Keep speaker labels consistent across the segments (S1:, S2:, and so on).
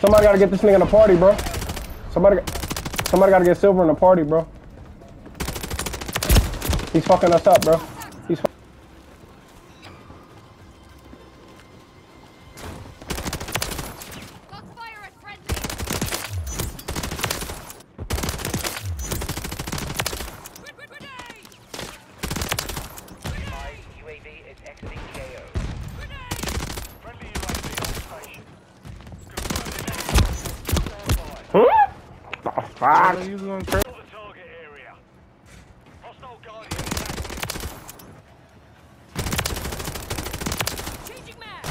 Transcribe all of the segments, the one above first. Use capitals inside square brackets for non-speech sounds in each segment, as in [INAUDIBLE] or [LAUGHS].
S1: Somebody gotta get this nigga in the party, bro. Somebody, somebody gotta get silver in the party, bro. He's fucking us up, bro. He's. Huh? Oh, fuck.
S2: You was going crazy.
S3: Kill the target area. Hostile Guardian is active.
S4: Changing mag!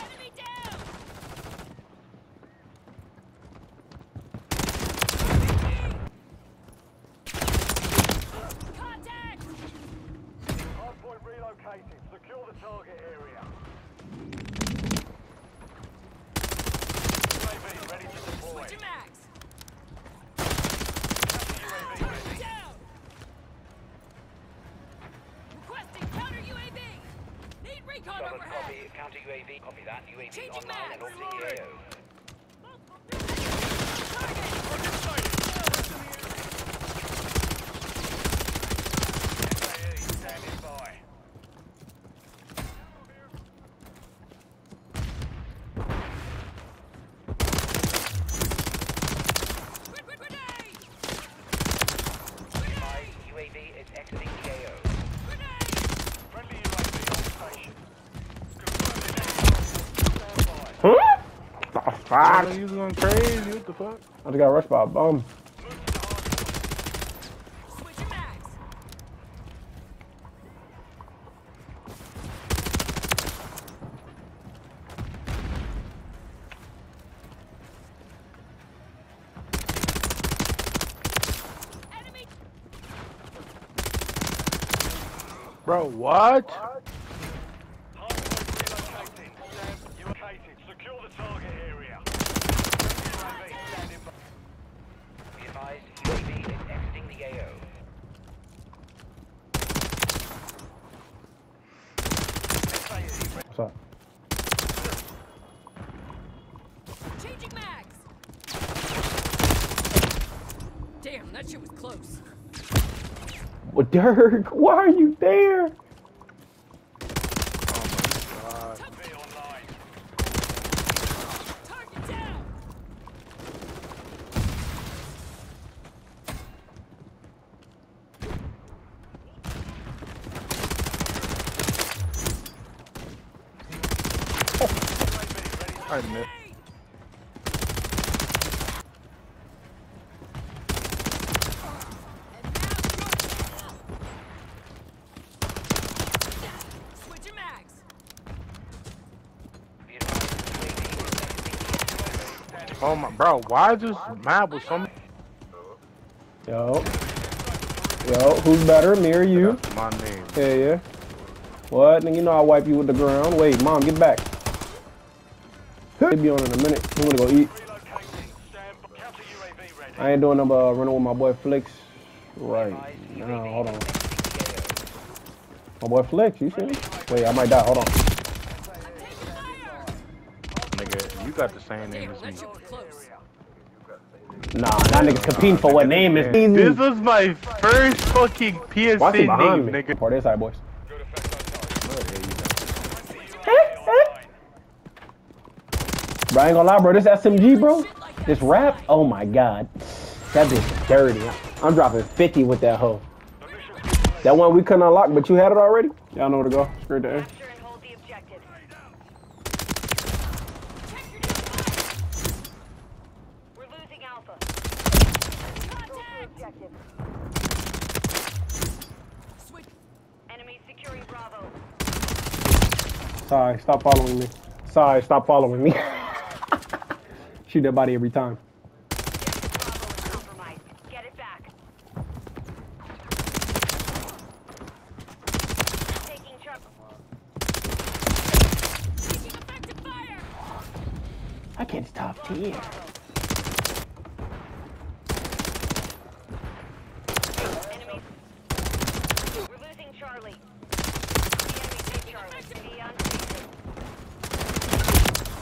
S4: Enemy down! Contact!
S3: Hardpoint relocated. Secure the target area. UAV ready to deploy.
S4: Switching mags!
S3: UAV ready.
S4: Down! Requesting counter UAV! Need recon
S5: Solid
S4: overhead!
S5: copy. Counter UAV. Copy that. UAV
S4: Changing
S5: online and
S4: mags.
S5: orbiting KO.
S3: FAE standing by.
S4: Grenade!
S5: Advised UAV is exiting KO.
S3: Friendly UAV on station. Confirmed. Stand by.
S1: Huh? Oh, fuck.
S2: You was going crazy. What the fuck?
S1: I just got rushed by a bum.
S3: Move to the hardpoint.
S4: Switching mags! Enemy
S2: Bro, what?
S3: Hardpoint relocating. Stand located. Secure the target area. Friendly UAV standing by.
S5: Be advised UAV is exiting the AO.
S3: FAE ready.
S1: What's up?
S4: changing mags! Damn, that shit was close.
S1: Well, Dirk, why are you there?
S3: Be online.
S4: Target down!
S2: I admit.
S4: Switching mags!
S5: Be advised UAV is exiting
S2: Oh my, bro, why is this map with so many?
S1: Yo. Yo, who's better, me or you?
S2: That's my name.
S1: Yeah, yeah. What? Nigga, you know I'll wipe you with the ground. Wait, mom, get back. He'll be on in a minute. I'm gonna go eat.
S3: Relocating. Stand by. Counter UAV ready.
S1: I ain't doing no uh, running with my boy Flicks. Right now, hold on. My boy Flicks, you see me? Wait, I might die. Hold on.
S2: You got the same name as me.
S4: shit.
S1: Nah, that nigga's competing for what name is
S2: This
S1: easy.
S2: was my first fucking PSC
S1: Watch it behind
S2: name,
S1: me.
S2: nigga.
S1: Party side, boys.
S3: Good effect on target.
S1: Bro, I ain't gonna lie, bro. This SMG, bro. This rap, oh my god. That bitch is dirty. I'm dropping 50 with that hoe. That one we couldn't unlock, but you had it already? Y'all know where to go. Straight to A.
S6: Capture and hold the objective. We're losing Alpha.
S4: Contact!
S6: Objective.
S4: Switch.
S6: Enemy securing Bravo.
S1: Sorry, stop following me. Sorry, stop following me. [LAUGHS] Shoot that body every time.
S6: Bravo is compromised. Get it back. Taking charge.
S4: Taking effective fire!
S1: I can't stop here.
S6: Enemy. We're losing Charlie. The enemy's
S4: Effective
S6: Be on station.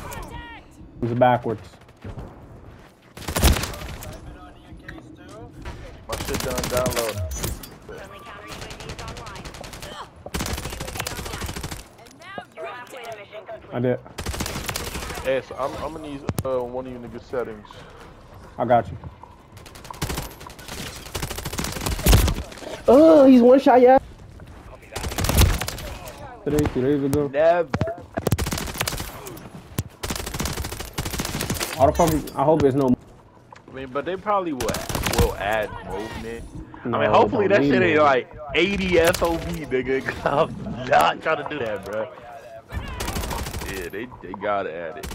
S4: contact!
S1: It's backwards.
S2: My shit done download.
S6: Friendly counter UAV is online.
S4: And now you're
S6: Halfway to mission complete.
S1: I did.
S2: Hey, so I'm, I'm gonna need uh, one of you niggas settings.
S1: I got you. Oh, he's one shot, yeah. Today, two days ago.
S2: Never.
S1: Autofocus. I hope there's no.
S2: I mean, but they probably will will add movement. I mean, hopefully that shit ain't like 80 FOV, nigga. [LAUGHS] I'm not trying to do that, bro. Yeah, they they gotta add it.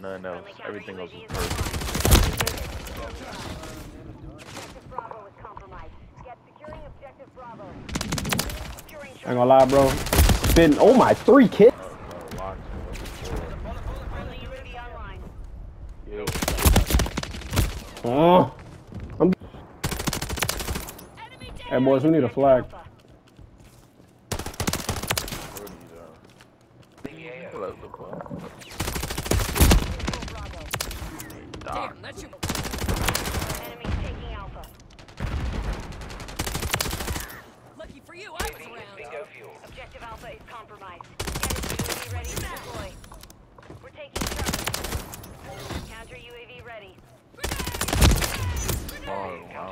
S2: Nothing else. Everything else is perfect.
S6: Objective Bravo is compromised. Get securing objective Bravo. Securing
S1: I ain't gonna lie, bro. Spin. Oh my, three kids.
S2: Uh, locked.
S6: friendly UAV online.
S2: Yeah.
S1: Oh. I'm. Hey, boys, we need a flag.
S2: Where these are? Hello, the fuck?
S4: Damn, that's your
S6: Enemies taking Alpha.
S4: lucky for you, I was around.
S5: Bingo fuel.
S6: Objective Alpha is compromised. Get it UAV ready to deploy. We're taking Charlie. Counter UAV ready.
S2: Oh, I don't know.
S5: UAV.
S6: Friendly UAV on station.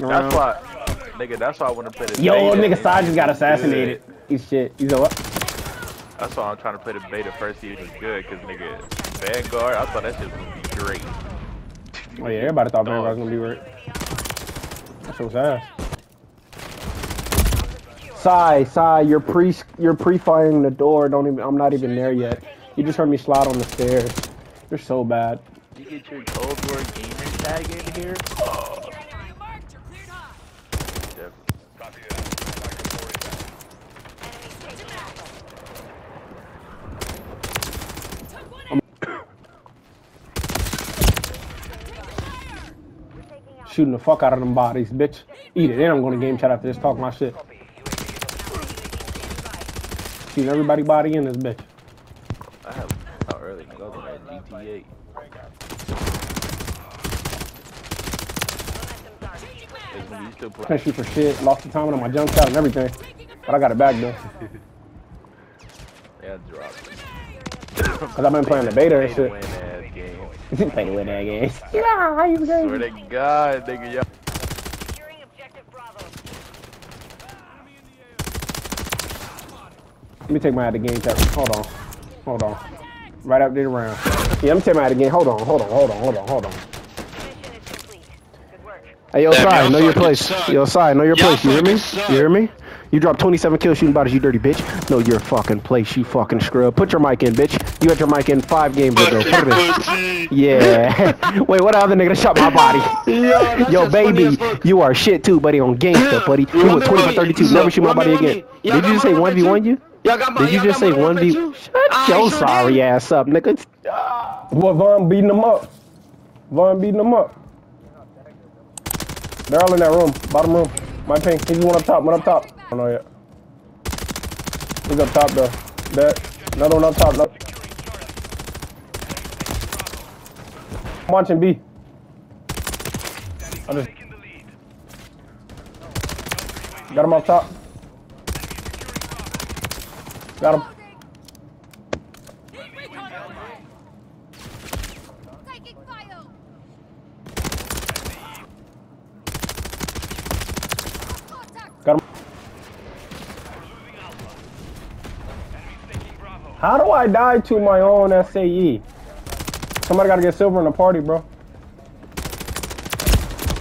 S2: That's why, nigga. That's why I want to play the
S1: Yo,
S2: beta
S1: nigga,
S2: and
S1: just got assassinated.
S2: good.
S1: He's shit. He's a what?
S2: That's why I'm trying to play the beta first. See if it's good, cause nigga, Vanguard. I thought that shit was gonna be great.
S1: Oh yeah, everybody thought Vanguard was gonna be great. That shit was ass. Sai, Sai, you're pre, you're pre-firing the door. Don't even. I'm not even there yet. You just heard me slide on the stairs. You're so bad.
S2: You get your Cold War gamer tag in here. Oh,
S4: You marked, you're cleared hot.
S2: definitely.
S3: Copy that. Back and forth.
S6: Enemies taking Alpha.
S4: Took one in.
S6: We're taking Alpha.
S1: Shooting the fuck out of them bodies, bitch. Eat it. Then I'm going to game chat after this. Talk my shit. Shooting everybody body in this bitch.
S2: I have how early nigga. I was on that GTA.
S6: Momentum's ours.
S2: Is when you still play.
S1: Can't shoot for shit. Lost the timing on my jump shot and everything. But I got it back though.
S2: Yeah, drop.
S1: Cause I've been playing the beta and shit.
S2: win ass game. [LAUGHS]
S1: Play to win that game. Yeah, how you
S2: Swear
S1: crazy?
S2: to God, nigga, y'all.
S6: Securing objective Bravo.
S1: Let me take my out of the game. Hold on. Hold on. Right after the round. Yeah, let me take my out of the game. Hold on, hold on, hold on, hold on, hold on.
S6: Mission is complete. Good work.
S1: Hey, yo,
S7: Damn,
S1: Sai, know your place.
S7: suck.
S1: Yo, Sai, know your
S7: Y'all
S1: place. You hear me?
S7: suck.
S1: You hear me? You dropped 27 kills shooting bodies, you dirty bitch. Know your fucking place, you fucking scrub. Put your mic in, bitch. You had your mic in five games ago. Put it in. Yeah. [LAUGHS] Wait, what other nigga shot my body? [LAUGHS]
S7: that's
S1: Yo, baby, you are shit too, buddy, on gangsta, buddy. You
S7: Run
S1: went 20 for 32. Never shoot my
S7: Run
S1: body again. Did you just say 1v1 you?
S7: Y'all got my-
S1: Did you just say 1v?
S7: two?
S1: Shut your sorry ass up, nigga. Boy, Vaughn beating them up. Vaughn beating them up. They're all in that room, bottom room. My ping. He's one up top, one up top. I don't know yet. He's up top though. That another one up top. No. I'm watching B. I just got him up top. Got him.
S4: Need recon online. Taking fire. Contact.
S1: Got him. How do I die to my own SAE? Somebody gotta get silver in the party, bro.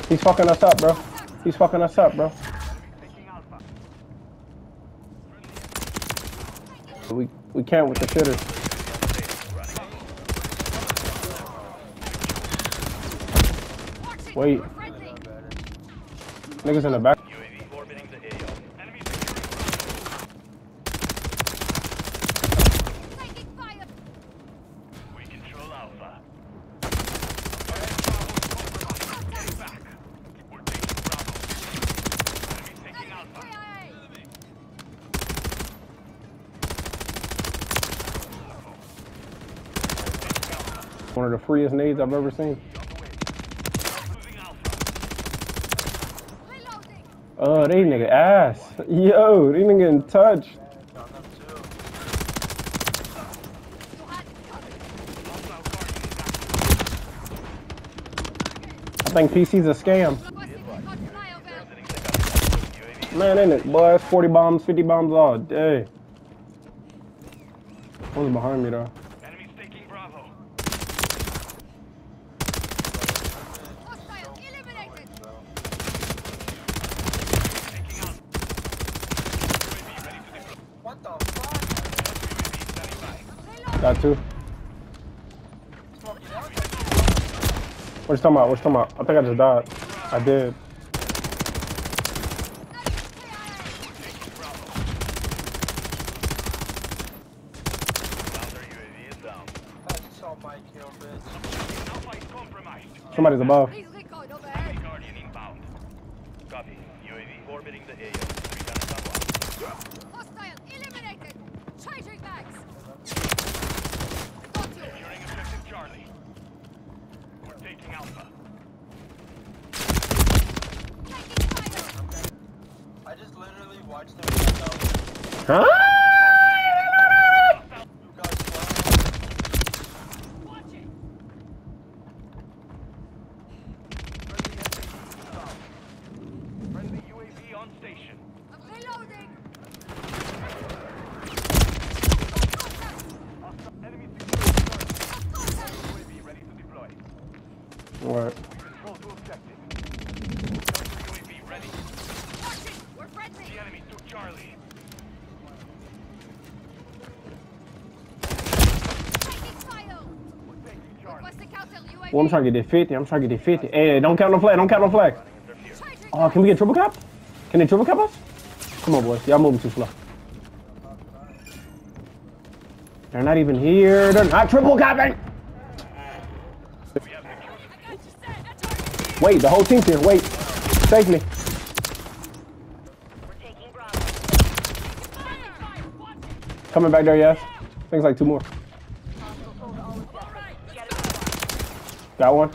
S1: He's fucking us up, bro. He's fucking us up, bro. We we can't with the shitters. Wait. Niggas in the back.
S3: UAV orbiting the AO. Enemy
S4: Taking fire.
S3: We control Alpha. We're taking Bravo. Enemy taking Alpha.
S4: KIA.
S1: One of the freest nades I've ever seen. Oh, they nigga ass. Yo, they nigga in touch. I think PC's a scam. Man, ain't it? Boy, it's 40 bombs, 50 bombs all day. One's behind me though.
S3: Enemies taking Bravo.
S4: Hostile eliminated.
S3: Taking out. UAV ready to deploy.
S7: What the fuck?
S3: UAV standing by.
S4: Reloading.
S1: Got two.
S7: Smoking out.
S1: What you talking about? What you talking about? I think I just died. I did.
S3: Somebody's UAV is down.
S7: I just saw my kill, bitch.
S3: Alpha is compromised.
S1: Somebody's above.
S4: Please recon overhead.
S3: Guardian inbound. Copy. UAV orbiting the AO. Return somewhere.
S4: Hostile eliminated. Changing bags. Got you.
S3: Securing objective Charlie. We're taking Alpha.
S4: Taking fire.
S7: I just literally watched them get out.
S1: Huh?
S7: You guys fly.
S4: Watch it.
S3: Friendly UAV on station.
S4: I'm reloading.
S3: Enemy security
S4: Contact.
S3: UAV ready to
S1: What?
S3: Control to objective. Counter UAV ready.
S4: Watch it. We're friendly.
S3: The enemy took Charlie.
S4: Taking fire.
S3: We're taking Charlie.
S4: Requesting counter UAV.
S1: Well, I'm trying to get this 50. I'm trying to get this 50. Hey, don't count no flag. Don't count no flag. Oh, can we get triple cap? Can they triple cap us? Come on, boys. Y'all moving too slow. They're not even here. They're not triple capping. Wait, the whole team's here. Wait. Save me. Coming back there, yes. Things like two more.
S6: Ready.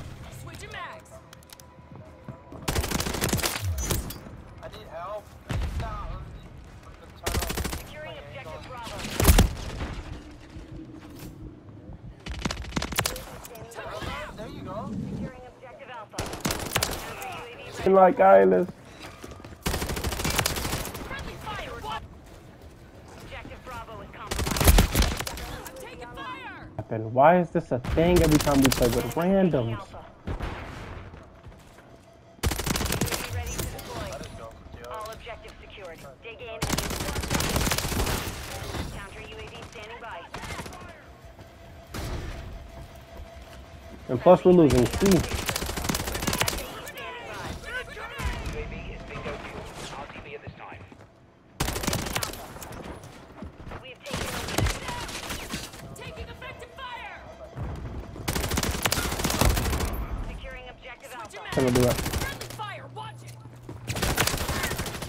S1: Looking like eyeless.
S4: Friendly fire. What?
S6: Objective Bravo is compromised.
S4: I'm taking
S1: Then why is this a thing every time we play with randoms?
S6: And plus we're losing deploy.
S7: Let us go. Yo.
S6: All objectives secured. Dig in and use Counter UAV standing by.
S1: And plus, we're losing C.
S6: SAE standing by.
S5: UAV is bingo fuel. RTB at this time.
S6: We have taken
S4: Taking effective fire.
S6: securing objective Alpha.
S1: Can I do that?
S4: Friendly fire. Watch it.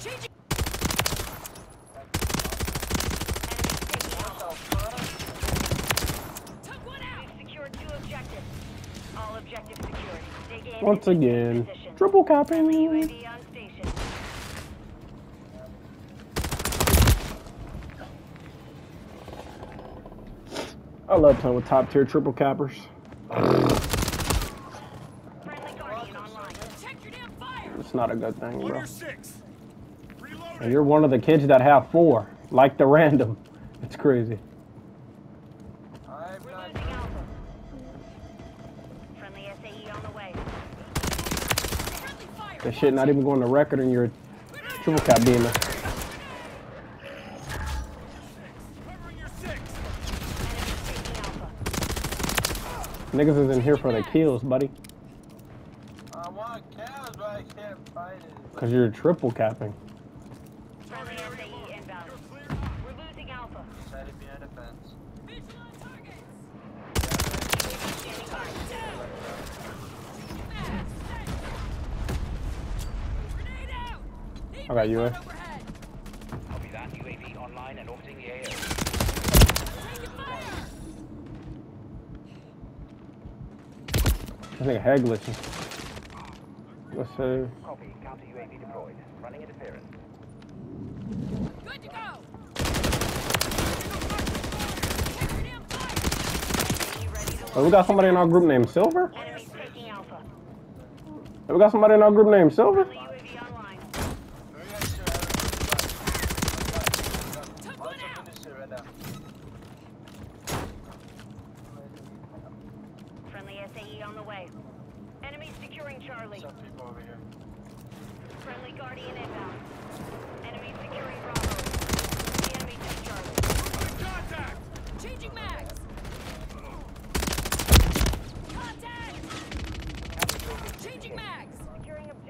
S4: Changing.
S6: Enemies taking Alpha.
S4: Took one out.
S6: We've secured two objectives. All objectives secured. Dig in
S1: Once again, triple
S6: Friendly
S1: capping.
S6: UAV.
S1: I love playing with top tier triple cappers.
S6: Friendly Guardian online.
S4: Check your damn fire.
S1: It's not a good thing, bro.
S3: your six. Reloading.
S1: And you're one of the kids that have four, like the random. It's crazy. That shit not even going to record in you're triple cap demon.
S3: Covering your six.
S6: Enemies taking Alpha.
S1: Niggas is in here for the kills, buddy.
S7: I want kills, but I can't fight it.
S1: Cause you're triple capping.
S6: Friendly SAE inbound. We're losing Alpha.
S7: Decided to be on defense.
S4: Visual on targets.
S6: Standing by.
S4: Grenade out. Need
S1: I got you,
S4: recon
S1: eh?
S4: overhead.
S5: Copy that. UAV online and orbiting the AO.
S4: Taking fire.
S1: This nigga head glitching. Let's see.
S5: Copy. Counter UAV deployed. Running interference.
S4: Good to go.
S1: Oh, we got somebody in our group named Silver? We got somebody in our group named Silver?
S6: Friendly UAV online.
S7: Very nice, sir.
S4: Took
S7: I'll
S4: one
S7: jump
S4: out.
S7: in this shit right now.
S6: Friendly SAE on the way. Enemies securing Charlie.
S7: Some people over here.
S6: Friendly Guardian inbound. Enemies securing Bravo. The enemy took Charlie.
S3: Contact!
S4: Changing mags. Contact. Changing mags.
S6: Securing